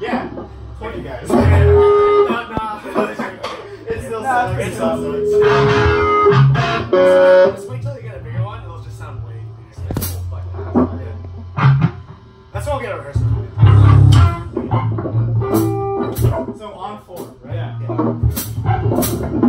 Yeah. 20 guys. no, nah. It still sucks. It still sucks. Just wait till you get a bigger one, it'll just sound way bigger. That's what we'll get a rehearsal. So on four, right? Yeah. yeah.